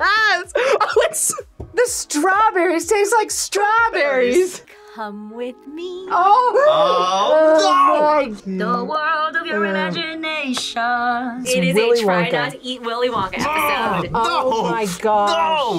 yes! Oh, it's the strawberries taste like strawberries. Come with me. Oh, Oh, oh my The world of your imagination. It is Willy a try Wonka. not to eat Willy Wonka episode. Oh my god!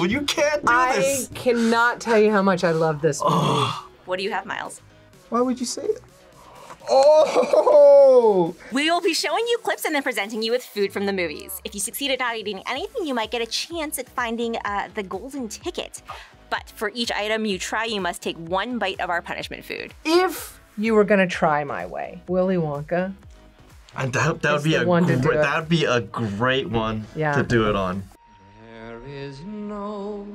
No, you can't do I this. cannot tell you how much I love this oh. movie. What do you have, Myles? Why would you say it? Oh! We will be showing you clips and then presenting you with food from the movies. If you succeed at not eating anything, you might get a chance at finding uh, the golden ticket. But for each item you try, you must take one bite of our punishment food. If you were gonna try my way, Willy Wonka. And that, that would be a one to do great, that would be a great one Yeah. to do it on. There is no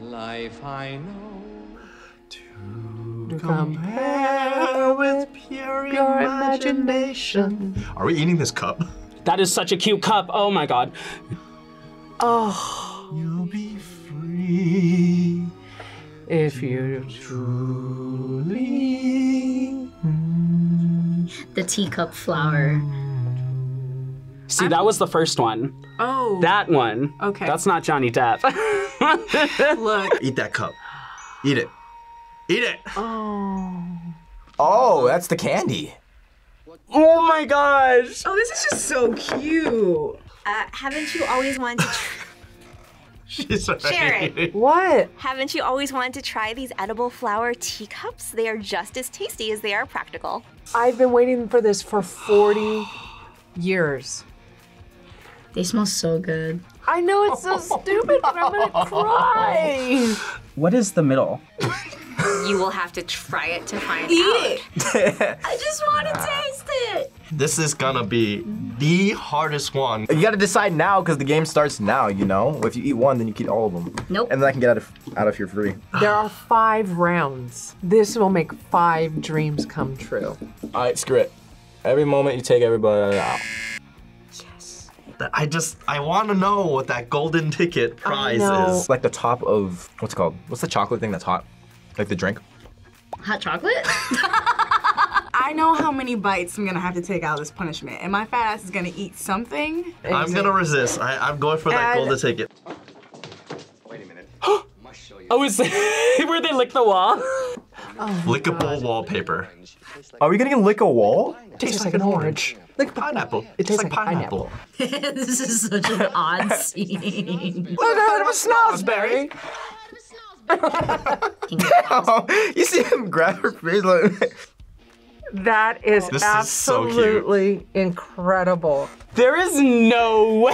life I know. Compare with pure your imagination. Are we eating this cup? That is such a cute cup. Oh my god. Oh, You'll be free. if you Truly. The teacup flower. See, that was the first one. Oh, That one. Okay. That's not Johnny Depp. look. Eat that cup. Eat it. Eat it. Oh, Oh, that's the candy. oh my gosh. Oh, this is just so cute. Uh, haven't you always wanted to tr- She's right. Sharon. what? haven't you always wanted to try these edible flower teacups? They are just as tasty as they are practical. I've been waiting for this for 40 years. They smell so good. I know it's so stupid, but I'm gonna cry. What is the middle? You will have to try it to find Eat out. Eat it. I just want to taste it. This is gonna be the hardest one. You gotta decide now because the game starts now, you know? If you eat one, then you eat all of them. Nope. And then I can get out of, out of here free. There are five rounds. This will make five dreams come true. All right, screw it. Every moment you take everybody out. Yes. I just I want to know what that golden ticket prize know. is. It's like the top of, what's it called? What's the chocolate thing that's hot? Like the drink? Hot chocolate? I know how many bites I'm gonna have to take out of this punishment, and my fat ass is gonna eat something. I'm gonna resist. I, I'm going for that And- golden ticket. Oh, is where they lick the wall? Oh, Lickable wallpaper. Are we gonna lick a wall? Tastes like an orange. Like pineapple. It tastes like pineapple. this is such an odd scene. Look at him, a snozzberry. Oh, you see him grab her face like. That is This is so absolutely incredible. There is no way.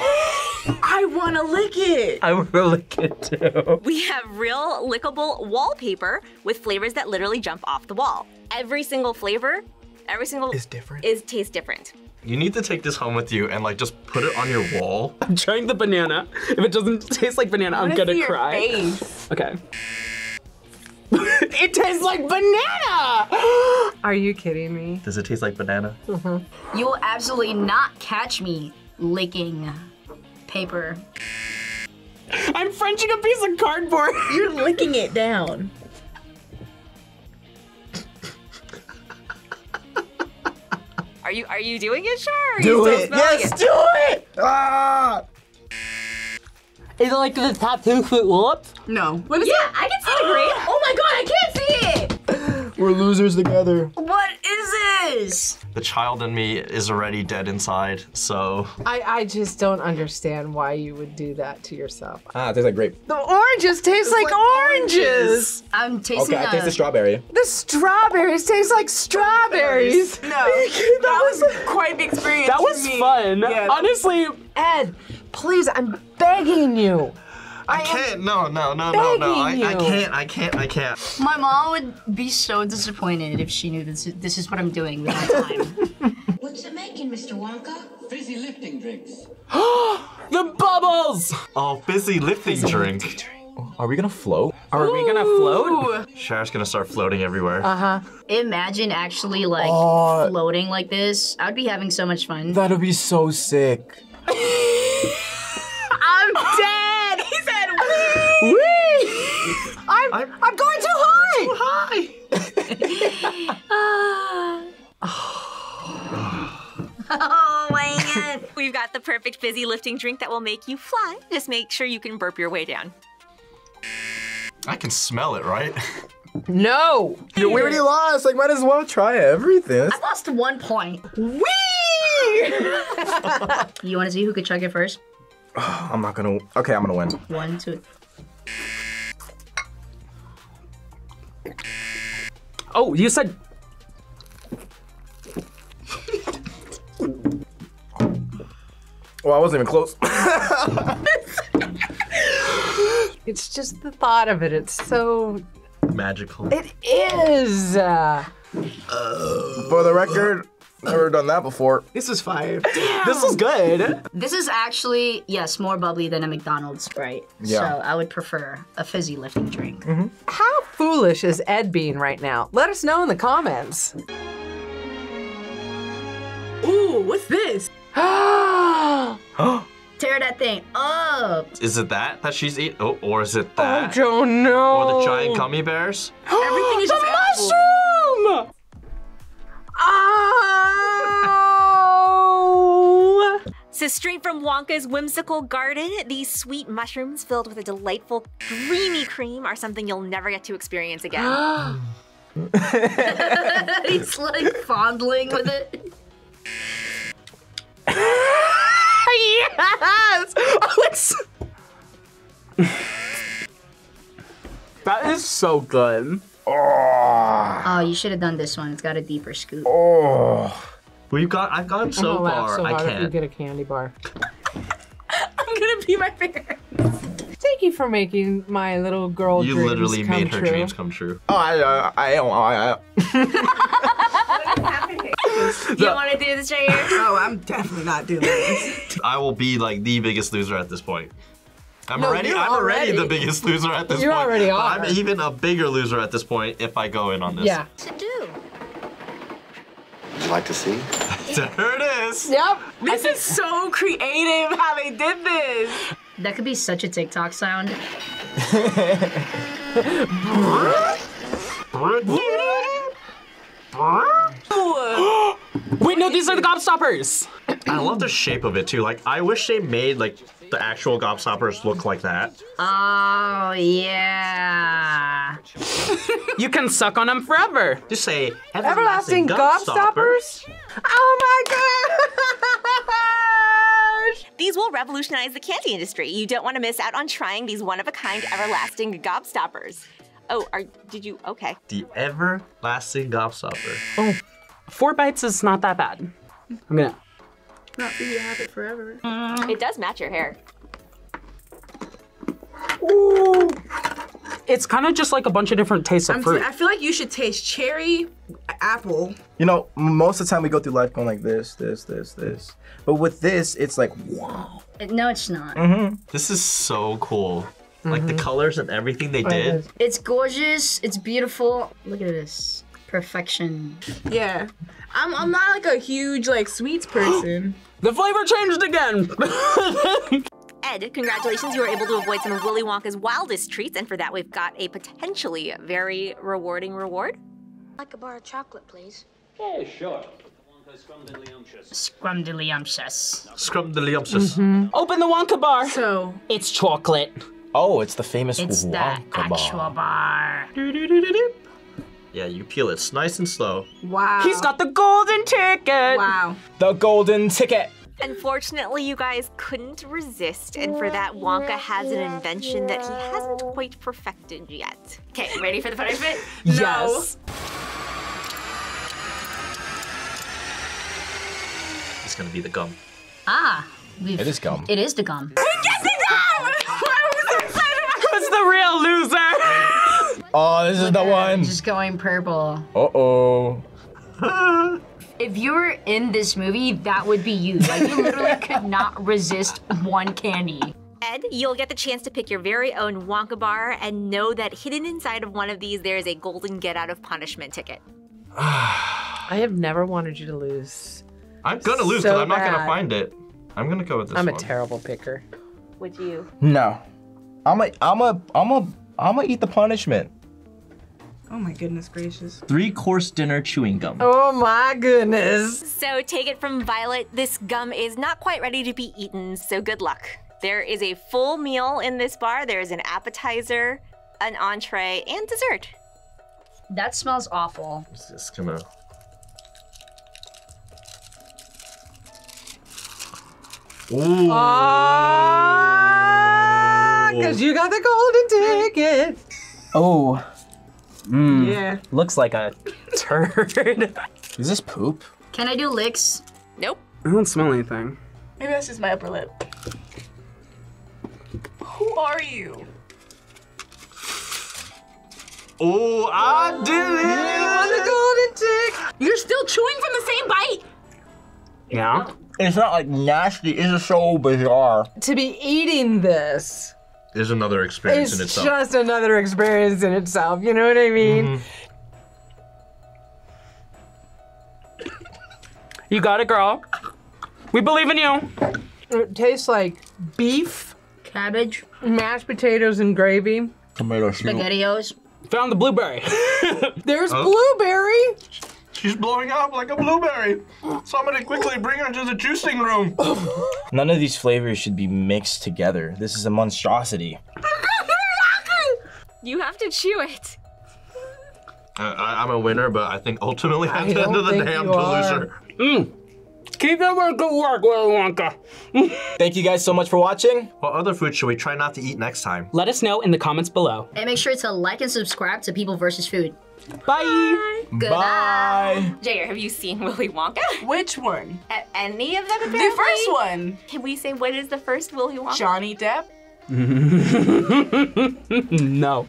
I wanna lick it. I will lick it too. We have real lickable wallpaper with flavors that literally jump off the wall. Every single flavor, every single Is different. is tastes different. You need to take this home with you and like just put it on your wall. I'm trying the banana. If it doesn't taste like banana, I'm gonna see your cry. face. Okay. it tastes like banana. Are you kidding me? Does it taste like banana? Mhm. You will absolutely not catch me licking paper. I'm Frenching a piece of cardboard. You're licking it down. Are you are you doing it, sure? Are Do you still it. Yes, it? do it. Ah. Is it like the tattoo foot lip? No. What is Yeah, it? I can see the green. Oh my god, I can't see it. We're losers together. What is this? The child in me is already dead inside, so I, I just don't understand why you would do that to yourself. Ah, it tastes like grape. The oranges taste like, oranges. I'm tasting Okay, I a- taste the strawberry. The strawberries taste like strawberries. No. that was quite the experience. That was me. fun. Yeah. Honestly, Ed, please, I'm begging you. I can't. No, no, no, no, no. I, I can't. I can't. I can't. My mom would be so disappointed if she knew this. This is what I'm doing with my time. What's it making, Mr. Wonka? Fizzy lifting drinks. the bubbles. Oh, fizzy lifting drink. Are we gonna float? Are we gonna float? Char's gonna start floating everywhere. Uh huh. Imagine actually like Oh. floating like this. I'd be having so much fun. That'd be so sick. I'm dead. I'm, I'm going too high. oh my god. We've got the the perfect fizzy lifting drink that will make you fly. Just make sure you can burp your way down. I can smell it, right? No. we already lost. Like, might as well try everything. I lost one point. Wee! You want to see who could chug it first? I'm not gonna. Okay, I'm gonna win. One, two. Oh, you said Well, I wasn't even close. It's just the thought of it. It's so. Magical. It is. Uh, For the record, never done that before. This is fire. this is good. This is actually, yes, more bubbly than a McDonald's Sprite. Yeah. So I would prefer a fizzy lifting drink. Mm-hmm. how foolish is Ed being right now? Let us know in the comments. Ooh, what's this? Tear that thing up. Is it that that she's eating? Oh, or is it that? Oh no! Or the giant gummy bears? Everything is just edible. So, straight from Wonka's whimsical garden, these sweet mushrooms filled with a delightful, creamy cream are something you'll never get to experience again. He's like fondling with it. yes! Oh, it's. That is so good. Oh, Oh, you should have done this one. It's got a deeper scoop. oh. We've got. I've gone so I'm far. so I hard if you can't. get a candy bar. I'm gonna pee my pants. Thank you for making my little girl You dreams literally come made her true. dreams come true. Oh, I, I, I, I, I, You want to do this right here? Oh, I'm definitely not doing this. I will be like the biggest loser at this point. I'm No, already. I'm already. the biggest loser at this You point. already are. I'm even a bigger loser at this point if I go in on this. Yeah. To do. Would you like to see? there it is. Yep. This is so creative how they did this. That could be such a TikTok sound. Wait, no, these are the gobstoppers. I love the shape of it too. Like I wish they made like the actual gobstoppers look like that. Oh, yeah. You can suck on them forever. Just say Everlasting gobstoppers? Oh my gosh! These will revolutionize the candy industry. You don't want to miss out on trying these one-of-a-kind everlasting gobstoppers. Oh, are did you? Okay. The everlasting gobstopper. Oh, four bites is not that bad. I'm gonna. Not be have it forever. It does match your hair. Ooh. It's kind of just like a bunch of different tastes of I'm fruit. I feel like you should taste cherry, apple. You know, most of the time we go through life going like this, this, this, this. But with this, it's like, wow. No, it's not. This is so cool. Like Mm-hmm. the colors and everything they did. It's gorgeous. It's beautiful. Look at this. Perfection. Yeah. I'm, I'm not like a huge like sweets person. the flavor changed again. Ed, congratulations, you were able to avoid some of Willy Wonka's wildest treats, and for that, we've got a potentially very rewarding reward. Like a bar of chocolate, please. Yeah, sure. Scrumdiddlyumptious. Scrumdiddlyumptious. Mm-hmm. Open the Wonka bar. So It's chocolate. Oh, it's the famous It's the Wonka bar. actual bar. Yeah, you peel it s- nice and slow. wow. He's got the golden ticket. wow. The golden ticket. Unfortunately, you guys couldn't resist, and for that, Wonka has an invention that he hasn't quite perfected yet. Okay, ready for the punishment? Yes. It's gonna be the gum. Ah. We've, It is gum. It is the gum. Who's the real loser? Oh, this is the one. Just going purple. Uh-oh. If you were in this movie, that would be you. Like you literally could not resist one candy. Ed, you'll get the chance to pick your very own Wonka bar, and know that hidden inside of one of these, there is a golden get out of punishment ticket. I have never wanted you to lose. I'm gonna lose because So I'm not bad. gonna find it. I'm gonna go with this one. I'm a one. terrible picker. Would you? No. I'm a, I'm a, I'm a, I'm gonna eat the punishment. Oh my goodness gracious. Three course dinner chewing gum. Oh my goodness. So take it from Violet, this gum is not quite ready to be eaten, so good luck. There is a full meal in this bar. There is an appetizer, an entree, and dessert. That smells awful. It's just gonna. Ooh. Ah, because you got the golden ticket. Oh. Mmm. Yeah. Looks like a turd. Is this poop? Can I do licks? Nope. I don't smell anything. Maybe that's just my upper lip. Who are you? Oh, I did it! On The golden ticket. You're still chewing from the same bite. Yeah. It's not like nasty. It's just so bizarre. To be eating this it! Is another experience is in itself. It's just another experience in itself. You know what I mean? Mm-hmm. You got it, girl. We believe in you. It tastes like beef, Cabbage, mashed potatoes, and gravy. Tomato soup. spaghettios. Found the blueberry. There's Oh. blueberry. She's blowing up like a blueberry. Somebody quickly bring her to the juicing room. None of these flavors should be mixed together. This is a monstrosity. You have to chew it. I, I, I'm a winner, but I think ultimately at the end of the day, I'm you the are. loser. Mm. Keep up the good work, Willy Wonka. Thank you guys so much for watching. What other food should we try not to eat next time? Let us know in the comments below. And make sure to like and subscribe to People vs. Food. Bye. Goodbye. Bye. Jair, have you seen Willy Wonka? Which one? At Any of them? The first one. Can we say what is the first Willy Wonka? Johnny Depp. no.